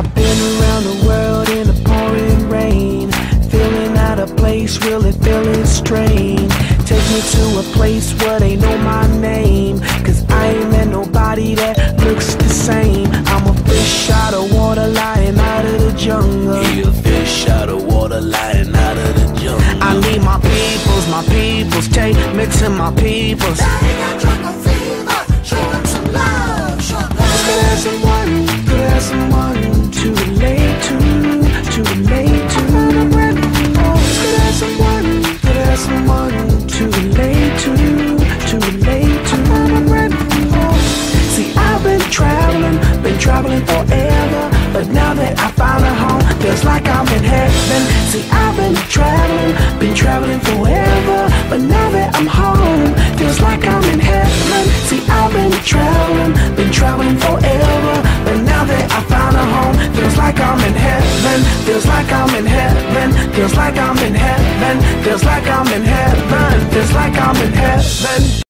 I've been around the world in the pouring rain. Feeling out of place, really feeling strange Take me to a place where they know my name. Cause I ain't met nobody that looks the same. I'm a fish out of water, lying out of the jungle. He a fish out of water, lying out of the jungle. I need my peoples, my peoples, take me to my peoples. Found a home, feels like I'm in heaven. See, I've been traveling, been traveling forever, but now that I'm home, feels like I'm in heaven. See, I've been traveling, been traveling forever, but now that I found a home, feels like I'm in heaven. Feels like I'm in heaven. Feels like I'm in heaven. Feels like I'm in heaven. Feels like I'm in heaven.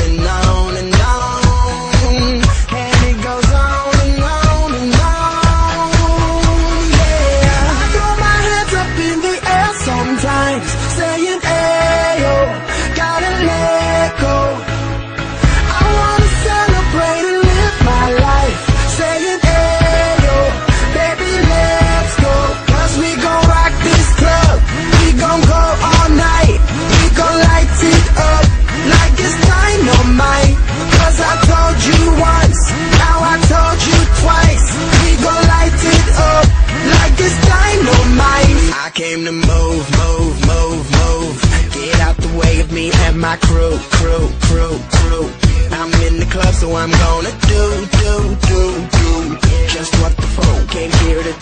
you once, now I told you twice. We gon' light it up like it's dynamite. I came to move, move, move, move. Get out the way of me and my crew, crew, crew, crew. I'm in the club so I'm gonna do, do, do, do. Just what the phone came here to